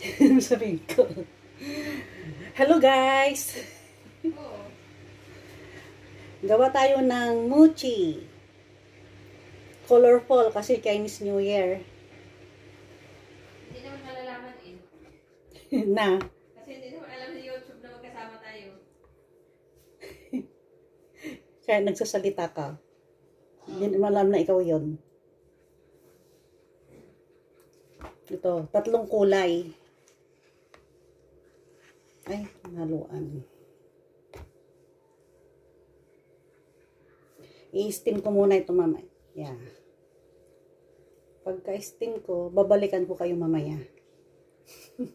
Sabihin ko. Hello guys! Oo. Gawa tayo ng mochi. Colorful kasi Chinese New Year. Hindi naman malalaman eh. na. Kasi hindi naman alam sa YouTube na magkasama tayo. Kaya nagsasalita ka. Hindi mo alam na ikaw yon. Ito, tatlong kulay. Ay, naluan. I-steam ko muna ito mamaya. Yeah. Pagka-steam ko, babalikan ko kayo mamaya.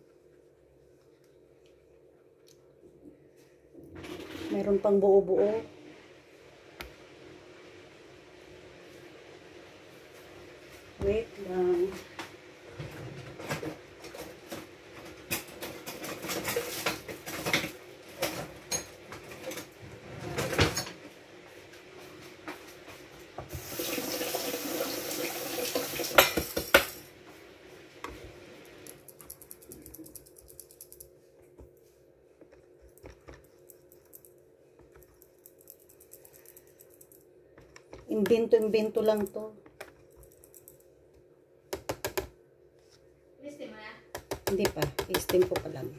Meron pang buo-buo. Wait lang. Imbento-imbento lang to. Hindi pa. I-steam ko pa lang.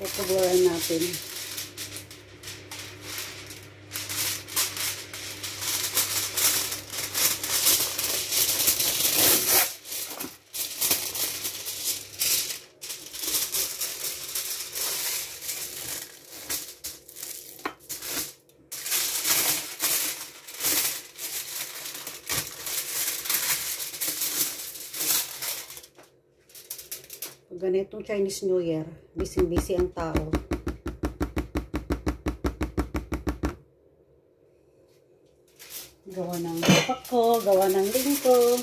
Ipaglaran natin. Ganitong Chinese New Year, busy-busy ang tao. Gawa ng pako, gawa ng lingko.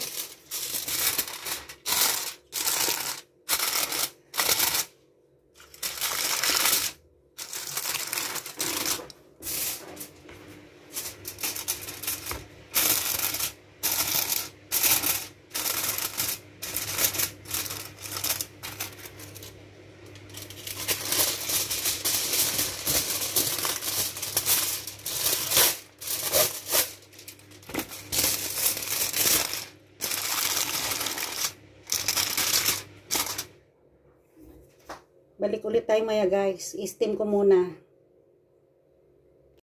Balik ulit tayo maya guys. I-steam ko muna.